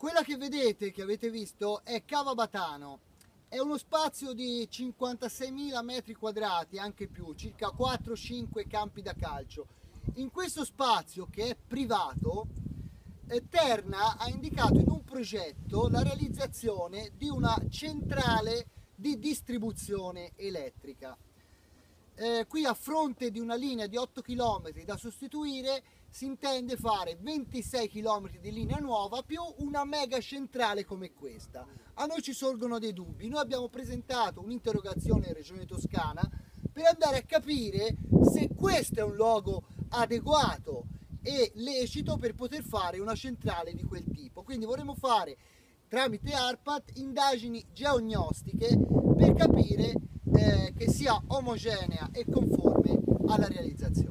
Quella che vedete, che avete visto, è Cava Batano. È uno spazio di 56.000 metri quadrati, anche più, circa 4-5 campi da calcio. In questo spazio, che è privato, eh, Terna ha indicato in un progetto la realizzazione di una centrale di distribuzione elettrica. Eh, qui a fronte di una linea di 8 km da sostituire si intende fare 26 km di linea nuova più una mega centrale come questa. A noi ci sorgono dei dubbi, noi abbiamo presentato un'interrogazione in Regione Toscana per andare a capire se questo è un luogo adeguato e lecito per poter fare una centrale di quel tipo. Quindi vorremmo fare tramite ARPAT indagini geognostiche per capire eh, che sia omogenea e conforme alla realizzazione.